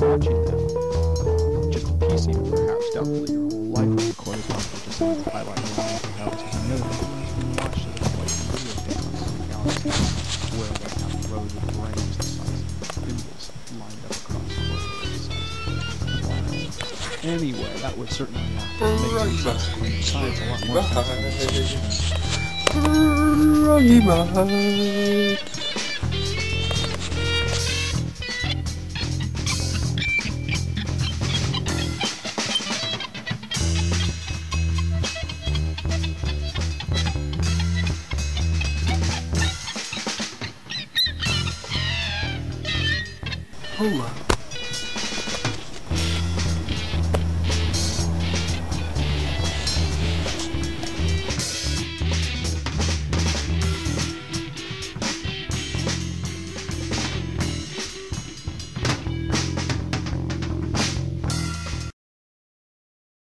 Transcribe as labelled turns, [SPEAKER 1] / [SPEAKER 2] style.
[SPEAKER 1] watching them. Just a piecing, perhaps, doubtfully your whole life was recorded on just some of the highlight lines and that was another thing when you watch it like video games on the galaxy where they have rows of brains the size of pinballs lined up across the world the size of planets. Anyway, that would certainly uh, make. Science a lot more sense.
[SPEAKER 2] Right. Olá.